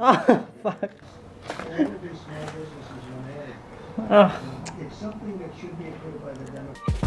Oh, fuck. Oh. It's something that should be approved by the Democrats.